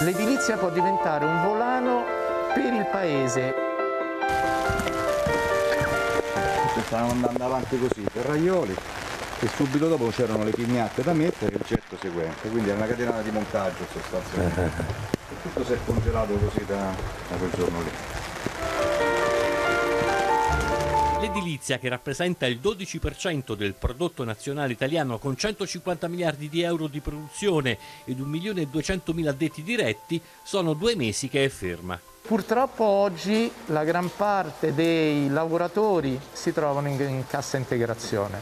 L'edilizia può diventare un volano per il paese. Stavamo andando avanti così, ferraioli e subito dopo c'erano le pignatte da mettere e il getto seguente, quindi è una catenata di montaggio sostanzialmente. E tutto si è congelato così da, da quel giorno lì. L'edilizia, che rappresenta il 12% del prodotto nazionale italiano con 150 miliardi di euro di produzione ed 1 milione e 200 mila addetti diretti, sono due mesi che è ferma. Purtroppo oggi la gran parte dei lavoratori si trovano in, in cassa integrazione.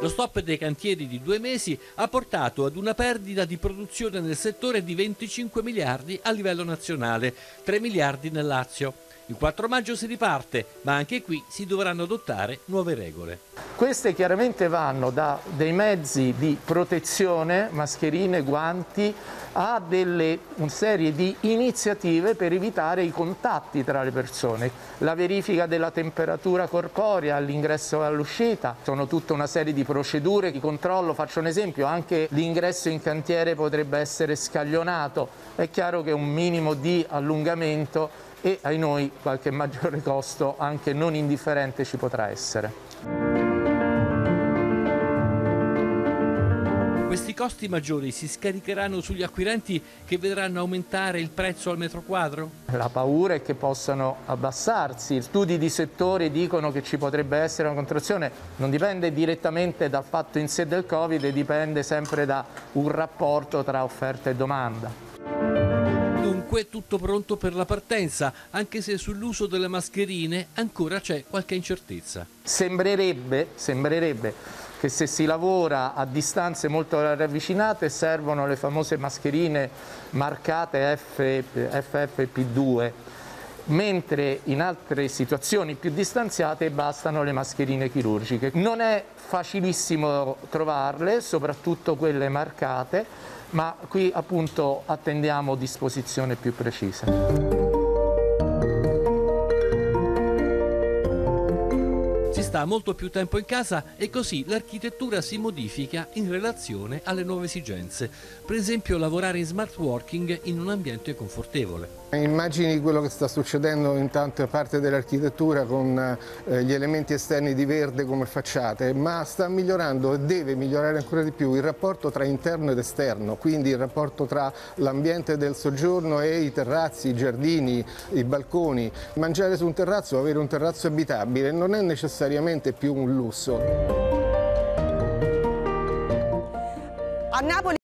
Lo stop dei cantieri di due mesi ha portato ad una perdita di produzione nel settore di 25 miliardi a livello nazionale, 3 miliardi nel Lazio. Il 4 maggio si riparte, ma anche qui si dovranno adottare nuove regole. Queste chiaramente vanno da dei mezzi di protezione, mascherine, guanti, a delle una serie di iniziative per evitare i contatti tra le persone. La verifica della temperatura corporea all'ingresso e all'uscita, sono tutta una serie di procedure di controllo. Faccio un esempio, anche l'ingresso in cantiere potrebbe essere scaglionato. È chiaro che un minimo di allungamento e ai noi qualche maggiore costo anche non indifferente ci potrà essere. Questi costi maggiori si scaricheranno sugli acquirenti che vedranno aumentare il prezzo al metro quadro? La paura è che possano abbassarsi. Studi di settore dicono che ci potrebbe essere una contrazione. Non dipende direttamente dal fatto in sé del Covid, dipende sempre da un rapporto tra offerta e domanda. Dunque tutto pronto per la partenza, anche se sull'uso delle mascherine ancora c'è qualche incertezza. Sembrerebbe, sembrerebbe che se si lavora a distanze molto ravvicinate servono le famose mascherine marcate FFP2, mentre in altre situazioni più distanziate bastano le mascherine chirurgiche. Non è facilissimo trovarle, soprattutto quelle marcate, ma qui appunto attendiamo disposizioni più precise. Sta molto più tempo in casa e così l'architettura si modifica in relazione alle nuove esigenze. Per esempio lavorare in smart working in un ambiente confortevole. Immagini quello che sta succedendo in tante parti dell'architettura con eh, gli elementi esterni di verde come facciate, ma sta migliorando e deve migliorare ancora di più il rapporto tra interno ed esterno, quindi il rapporto tra l'ambiente del soggiorno e i terrazzi, i giardini, i balconi. Mangiare su un terrazzo, avere un terrazzo abitabile non è necessariamente più un lusso. A Napoli